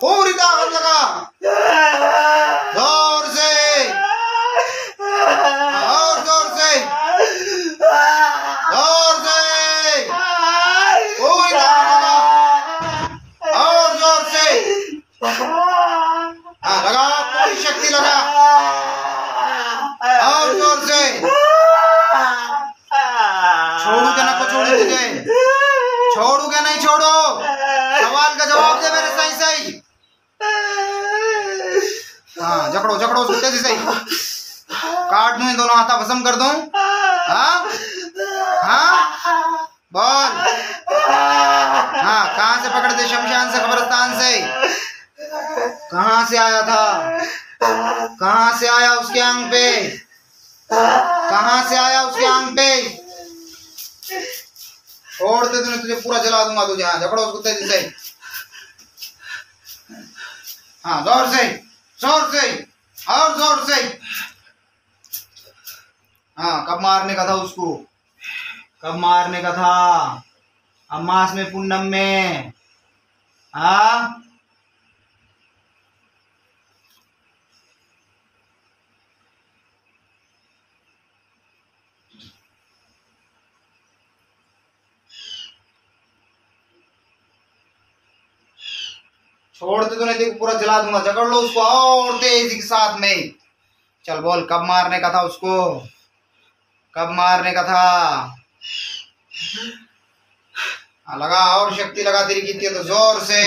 पूरी ताकत लगा ज़ोर से और ज़ोर से ज़ोर से पूरी ताकत लगा और ज़ोर से हाँ लगा पूरी शक्ति लगा और ज़ोर से छोड़ू क्या ना को छोड़ू तुझे छोड़ू क्या नहीं छोड़ो सवाल का जवाब दे मेरे सही सही हाँ जकड़ो जकड़ो उसको तेज़ी सही। काट दूँ दोनों हाथा भस्म कर दूँ? हाँ? हाँ? बोल। हाँ कहाँ से पकड़ते शमशान से कब्रिस्तान से? कहाँ से आया था? कहाँ से आया उसके आंग पे? कहाँ से आया उसके आंग पे? छोड़ते तुमने तुझे पूरा जला दूँगा तुझे। हाँ झपड़ो उसको, तेज़ी से। हाँ ज़ोर से। ज़ोर से, और ज़ोर से। हाँ कब मारने का था उसको? कब मारने का था? अमास में पूनम में। हाँ? छोड़ते तो नहीं देखो पूरा जला दूँगा जकड़ लो उसको और तेज़ी के साथ में। चल बोल कब मारने का था उसको? कब मारने का था? हाँ, लगा और शक्ति लगा तेरी की तो ज़ोर से।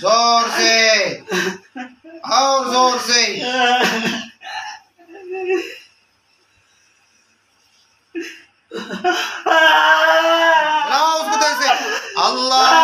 ज़ोर से। और ज़ोर से। लाओ उसको से। अल्लाह।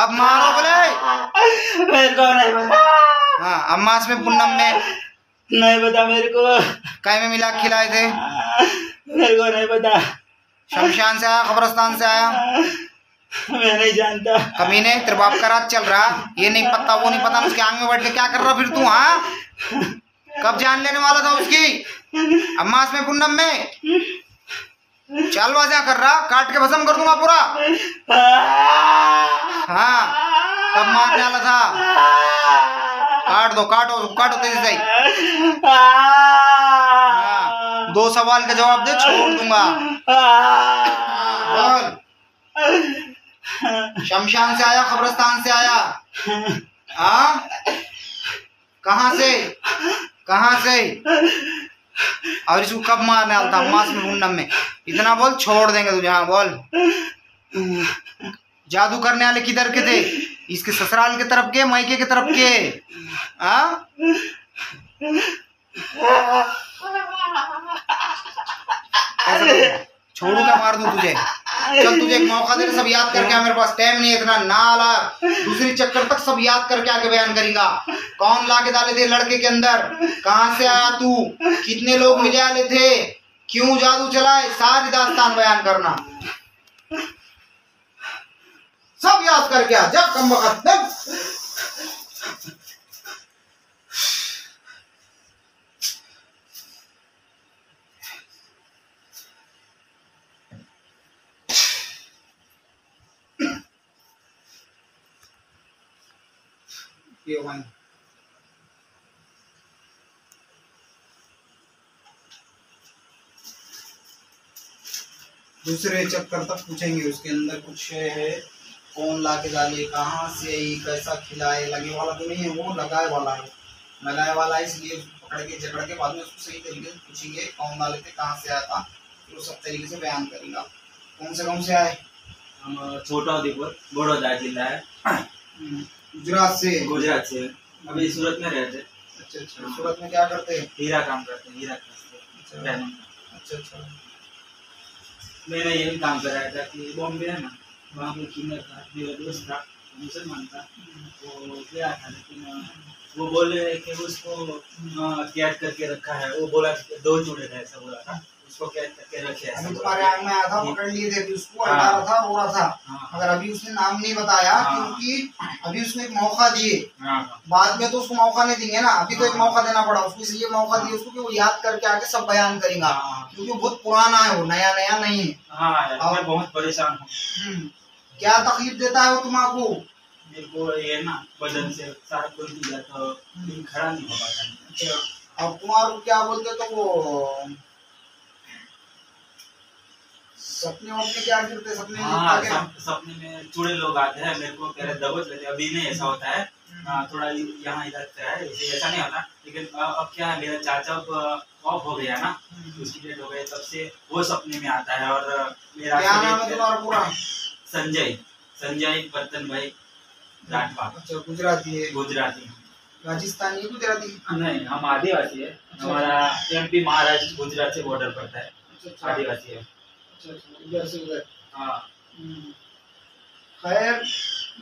कब मारो बोले। मेरे को नहीं पता हाँ अम्मास में पूनम में नहीं पता मेरे को। काय में मिला खिलाए थे। मेरे को नहीं पता। शमशान से आया कब्रस्तान से आया? मैं नहीं जानता। कमीने तेरे बाप का रात चल रहा। ये नहीं पता वो नहीं पता उसके आंग में बैठ के क्या कर रहा फिर तू हाँ? कब जान लेने वाला था उसकी? अम्मास में पूनम में चालबाजियाँ कर रहा काट के भस्म कर दूँगा पूरा. हाँ कब मारने वाला था? काट दो, काटो काटो तेज़ी से. दो सवाल का जवाब दे, छोड़ दूँगा. बोल. शमशान से आया कब्रस्तान से आया? हाँ? कहाँ से? कहाँ से? और इसको कब मारने वाला था? मास में मुंडम में। इतना बोल छोड़ देंगे तुझे हाँ बोल। जादू करने वाले किधर के थे? इसके ससुराल के तरफ़ के मायके के तरफ़ के? हाँ छोड़ू क्या मार दू तुझे? चल तुझे एक मौका दे सब याद करके मेरे पास। टाइम नहीं इतना ना आला दूसरी चक्कर तक सब याद करके आके बयान करेगा। कौन ला के डाले थे लड़के के अंदर? कहाँ से आया तू? कितने लोग मिले आले थे? क्यों जादू चलाए? सारी दास्तान बयान करना। सब याद करके आ, जब कम वक्त जब ये भाई दूसरे चक्कर तक पूछेंगे उसके अंदर कुछ है कौन ला के डाले कहाँ से आई कैसा खिलाए लगे वाला तो नहीं है वो लगाए वाला है। लगाए वाला है इसलिए पकड़ के जकड़ के बाद में उसको सही तरीके से पूछेंगे कौन डाले थे कहाँ से आया था फिर वो सब तरीके से बयान करेगा। कौन से कौन से आए? हम छोटा उदयपुर बड़ौदा जिला है। हम्म, गुजरात से। गुजरात से। अभी सूरत में रहते। अच्छा अच्छा सूरत में क्या करते? हैं हीरा काम करते हैं हीरा अच्छा। हैं अच्छा अच्छा। मैंने यही काम कराया था कि बॉम्बे है ना वहाँ पे किन्नर था मेरा दोस्त था मुसलमान था वो गया था लेकिन अ, वो बोले कि उसको कैद करके रखा है। वो बोला दो जुड़े थे ऐसा बोला था। उसको कैद करके रखे अभी तुम्हारे था। में आया था पकड़ लिए थे उसको हाँ। रहा था रो रहा था। हाँ। मगर अभी उसने नाम नहीं बताया हाँ। क्योंकि अभी उसको एक मौका दिए। हाँ। हाँ बाद में तो उसको मौका नहीं देंगे ना। अभी तो एक हाँ। मौका देना पड़ा उसको इसलिए मौका दिया उसको कि वो याद करके आके सब बयान करेगा। हाँ। क्योंकि बहुत पुराना है वो नया नया नहीं। है हाँ बहुत परेशान हूँ। हम्म। क्या तकलीफ़ देता है वो तुम्हारा मेरे ये ना बदन से सारा कोई दिया तो दिन खड़ा नहीं हो पाता अब तुम्हारा क्या बोलते तो वो सपने वपने क्या गिरते सपने हाँ सप, सपने में चूड़े लोग आते हैं मेरे को कह रहे दबोच लेते अभी नहीं ऐसा होता है। हाँ, थोड़ा यहाँ इधर है ऐसा नहीं होता। लेकिन अब अब क्या है मेरा चाचा अब ऑफ़ हो गया ना उसकी डेट हो गई तब से वो सपने में आता है और मेरा क्या नाम है तुम्हारा पूरा? संजय। संजय बर्तन भाई। राठवा अच्छा गुजराती है गुजराती राजस्थानी गुजराती नहीं हम आदिवासी है हमारा एमपी महाराष्ट्र गुजरात से बॉर्डर पड़ता है आदिवासी है से उधर। खैर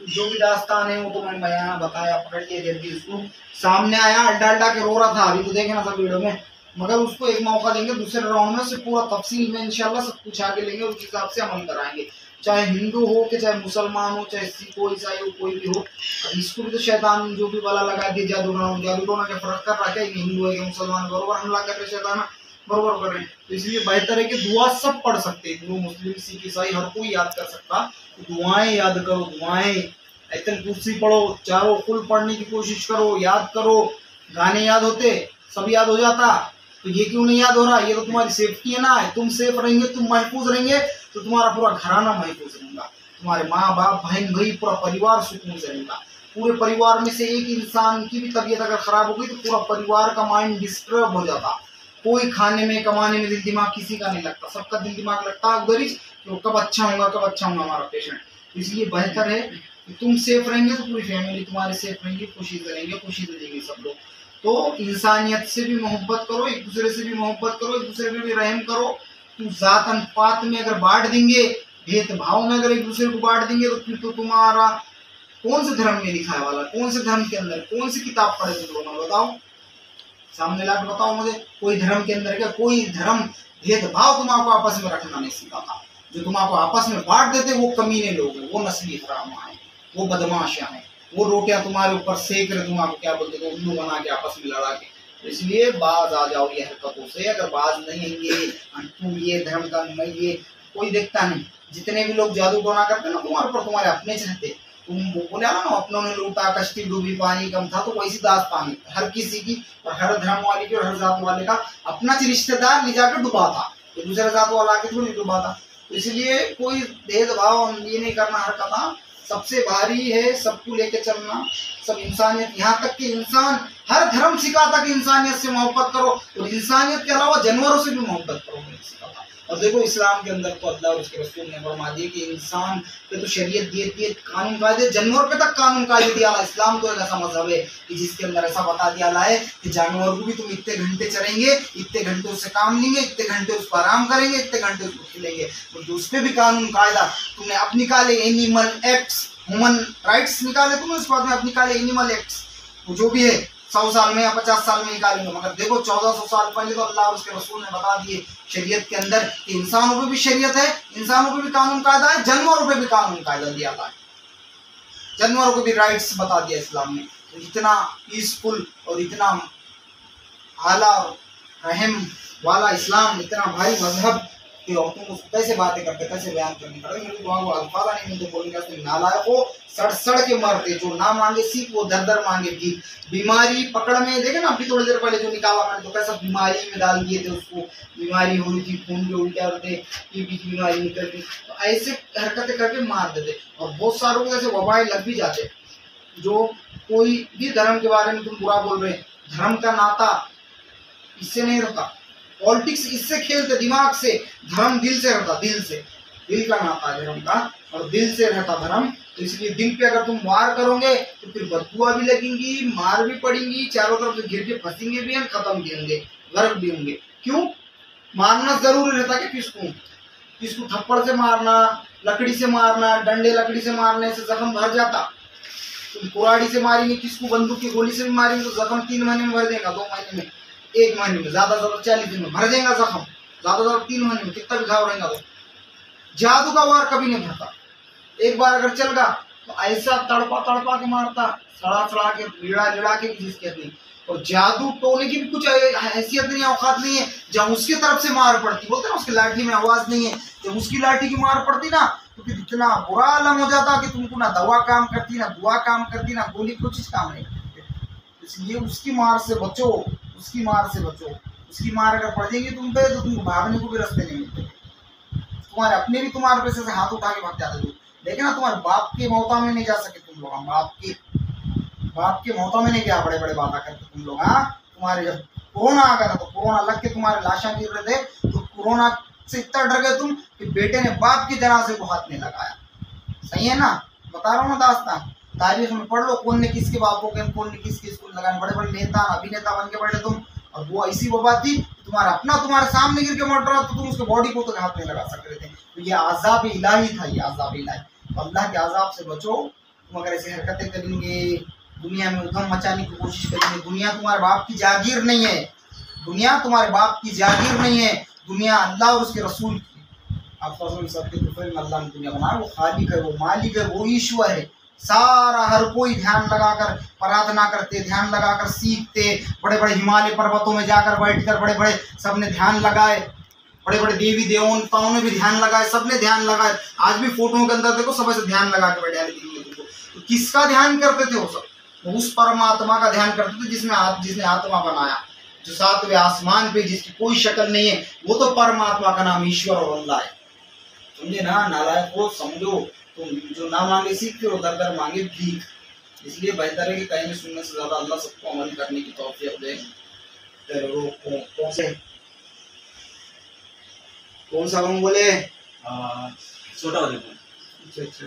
जो भी दास्तान है वो तो मैंने बयान बताया पकड़ लिए जल्दी उसको सामने आया अड्डा अड्डा के रो रहा था अभी तो देखे ना सब वीडियो में मगर उसको एक मौका देंगे दूसरे राउंड में से पूरा तफसील में इंशाल्लाह सब कुछ आगे लेंगे उस हिसाब से अमल कराएँगे चाहे हिंदू हो कि चाहे मुसलमान हो, चाहे सिख हो, ईसाई हो, कोई भी हो, इसको भी तो शैतान जो भी वाला लगा दिया, जादू टोना जादू टोना के फ़र्क कर रहा है हिंदू है कि मुसलमान बरोबर हमला कर रहे शैतान, बरोबर कर रहे हैं। तो इसलिए बेहतर है कि दुआ सब पढ़ सकते हैं। हिंदू, मुस्लिम, सिख, ईसाई, हर कोई याद कर सकता। तो दुआएँ याद करो, दुआएँ। ऐतन कुर्सी पढ़ो, चारों फुल पढ़ने की कोशिश करो, याद करो। गाने याद होते, सब याद हो जाता। तो ये क्यों नहीं याद हो रहा? ये तो तुम्हारी सेफ्टी है ना। तुम सेफ़ रहेंगे, तुम महफूज रहेंगे। तो तुम्हारा पूरा घराना महफूज रहेगा तुम्हारे माँ बाप बहन भाई पूरा परिवार सुकून से रहेगा पूरे परिवार में से एक इंसान की भी तबीयत अगर खराब हो गई तो पूरा परिवार का माइंड डिस्टर्ब हो जाता. कोई खाने में, कमाने में दिल दिमाग किसी का नहीं लगता. सबका दिल दिमाग लगता है ही कि कब अच्छा होगा, कब अच्छा होगा हमारा पेशेंट इसलिए बेहतर है कि तुम सेफ़ रहेंगे तो पूरी फैमिली तुम्हारे सेफ़ रहेंगे, खुशी से रहेंगे, खुशी से रहेंगे सब लोग. तो इंसानियत से भी मोहब्बत करो, एक दूसरे से भी मोहब्बत करो, एक दूसरे पे भी रहम करो. जात अनुपात में अगर बांट देंगे भेदभाव में अगर एक दूसरे को बांट देंगे तो फिर तो तुम्हारा कौन से धर्म में लिखा है वाला? कौन से धर्म के अंदर, कौन सी किताब पढ़े तुम लोगों बताओ? सामने ला बताओ मुझे, कोई धर्म के अंदर क्या कोई धर्म भेदभाव तुम्हारा आपस में रखना नहीं सिखाता जो तुम आपको आपस में बांट देते, वो कमीने लोग हैं, वो नस्ली हराम है, वो बदमाशियाँ हैं, वो रोटियाँ तुम्हारे ऊपर सेक रहे तुम्हारे क्या बोलते थे उल्लू बना के आपस में लड़ा के। इसलिए बाज आ जाओ ये हरकतों से। अगर बाज नहीं आएँगे तू ये धर्म का मैं ये कोई देखता नहीं। जितने भी लोग जादू टोना करते ना तुम्हारे पर तुम्हारे अपने चाहते तुम बोले ना, अपनों ने लूटा, कश्ती, डूबी, पानी, कम था तो वैसी दास्तान पानी। हर किसी की और हर धर्म वाले की और हर जात वाले का अपना रिश्तेदार ले जाकर डुबा था। दूसरे जात वाला आके थोड़ी डुबा था। इसलिए कोई भेदभाव ये नहीं करना हरकत सबसे भारी है, सबको लेके चलना, सब इंसानियत, यहाँ तक कि इंसान, हर धर्म सिखाता कि इंसानियत से मोहब्बत करो। और इंसानियत के अलावा जानवरों से भी मोहब्बत करो सिखाता और देखो इस्लाम के अंदर तो अल्लाह और उसके रसूल ने फरमा दिया कि इंसान पे तो शरीयत दिए दिए कानून कायदे, जानवर पे तक कानून कायदे दिया। इस्लाम तो एक ऐसा मज़हब है कि जिसके अंदर ऐसा बता दिया अल्लाह है कि जानवर को भी तुम इतने घंटे चरेंगे, इतने घंटे उससे काम लेंगे, इतने घंटे उसको आराम करेंगे, इतने घंटे उसको खिलेंगे तो उस पर भी कानून कायदा तुमने अब निकाले एनिमल एक्ट्स ह्यूमन राइट्स निकाले तुमने उसके बाद में अब निकाले एनिमल एक्ट्स जो भी है सौ साल में या पचास साल में निकालेंगे। मगर देखो, चौदह सौ साल पहले तो अल्लाह और उसके रसूल ने बता दिए शरीयत के अंदर कि इंसानों पे भी शरीयत है, इंसानों पे भी कानून कायदा है, जानवरों पे भी कानून कायदा दिया था जानवरों को भी राइट्स बता दिया इस्लाम ने। तो इतना पीसफुल और इतना आला रहम वाला इस्लाम, इतना भारी मज़हब कि और तुम उसको कैसे बातें करते, कैसे बयान करने पड़े। मेरे को वो अल्फाज नहीं मिलते, बोलने का नालायक हो। सड़ सड़ के मरते जो ना मांगे सीख, वो दर दर मांगे भी बीमारी पकड़ में, देखे ना, अभी थोड़ी देर पहले जो निकाला मैंने तो कैसा बीमारी में डाल दिए थे उसको। बीमारी हो रही थी, खून के उल्टे होते टीबी की बीमारी निकल गई। तो ऐसे हरकतें करके मार देते। और बहुत सारों को ऐसे वबाएँ लग भी जाते। जो कोई भी धर्म के बारे में तुम बुरा बोल रहे धर्म का नाता इससे नहीं रहता पॉलिटिक्स इससे खेलते, दिमाग से। धर्म दिल से रहता, दिल से। दिल का नाता है धर्म का, और दिल से रहता धर्म। तो इसलिए दिल पे अगर तुम वार करोगे तो फिर बदुआ भी लगेंगी, मार भी पड़ेंगी, चारों तरफ़ से गिर के फंसेंगे भी हैं खत्म भी होंगे, गर्व भी होंगे। क्यों? मारना ज़रूरी रहता कि किसको? किसको थप्पड़ से मारना, लकड़ी से मारना, डंडे लकड़ी से मारने से जख्म भर जाता। तुम कुराड़ी से मारेंगे, किसको बंदूक की गोली से भी मारेंगे तो जख्म तीन महीने में भर देगा, दो महीने में। एक महीने में, ज़्यादा ज़्यादा चालीस दिन में। भर देगा जख्म। ज़्यादा ज़्यादा तीन महीने में, कितना भी घाव रहेगा तो। जादू का वार कभी नहीं भरता एक बार अगर चल गया तो ऐसा तड़पा तड़पा के मारता सड़ा सड़ा के लिड़ा लिड़ा के किसी की नहीं और जादू टोने की भी कुछ हैसियत नहीं औकात नहीं है। जब उसके तरफ़ से मार पड़ती, बोलते ना, उसकी लाठी में आवाज़ नहीं है। जब उसकी लाठी की मार पड़ती ना तो फिर इतना बुरा आलम हो जाता कि तुमको ना दवा काम करती, ना दुआ काम करती, ना गोली चीज़ काम नहीं करती। इसलिए उसकी मार से बचो। उसकी मार से बचो। उसकी मार अगर पड़ जाएगी तुम पे तो तुमको भागने को भी रास्ते नहीं मिलते। तुम्हारे अपने भी तुम्हारे पैसे से हाथ उठा के भाग जाते थे लेकिन ना तुम्हारे बाप के मौता में नहीं जा सके तुम लोग बाप के। बाप के मौतों में नहीं गया बड़े बड़े बात करते तुम लोग हाँ? तुम्हारे जब कोरोना आ गया था तो कोरोना लग के तुम्हारे लाशा गिर रहे थे तो कोरोना से इतना डर गए तुम कि बेटे ने बाप की जनाजे को हाथ नहीं लगाया। सही है ना? बता रहा हूँ ना दास्तान। तारीख में पढ़ लो, कौन ने किसके बापों के, कौन ने किसके स्कूल लगाए बड़े बड़े नेता, अभिनेता बन के बैठे तुम, और वो ऐसी वो बात थी, तुम्हारा अपना, तुम्हारे सामने गिर के मर रहा तो तुम उसके बॉडी को तो हाथ नहीं लगा सक रहे थे। तो ये आजाब इलाही था, ये आजाब इलाही। तो अल्लाह के आजाब से बचो, तुम अगर ऐसी हरकतें करेंगे, दुनिया में उधम मचाने की कोशिश करेंगे, दुनिया तुम्हारे बाप की जागीर नहीं है, दुनिया तुम्हारे बाप की जागीर नहीं है, दुनिया अल्लाह और उसके रसूल की। आप सबके अल्लाह ने दुनिया बनाया वो खालिक है, वो मालिक है, वो ईश्वर है। सारा हर कोई ध्यान लगाकर, प्रार्थना करते, ध्यान लगाकर सीखते बड़े बड़े हिमालय पर्वतों में जाकर, बैठकर बड़े बड़े सबने ध्यान लगाए बड़े बड़े देवी देवताओं ने भी ध्यान लगाए, सबने ध्यान लगाए। आज भी फ़ोटो के अंदर देखो, सब ऐसे ध्यान लगा के बैठे तो किसका ध्यान करते थे वो सब? उस परमात्मा का ध्यान करते थे जिसमें आप जिसने आत्मा बनाया, जो सातवें आसमान पे, जिसकी कोई शक्ल नहीं है, वो तो परमात्मा का नाम ईश्वर और अल्लाह है। समझे ना, नालायक को समझो। तुम जो ना मांगे सीख और दर दर मांगे भीख। इसलिए बेहतर है कि कहीं सुनने से ज़्यादा अल्लाह सबको अमल करने की तौफीक दे। कौन से? कौन सा बोले? छोटा वाले अच्छा अच्छा।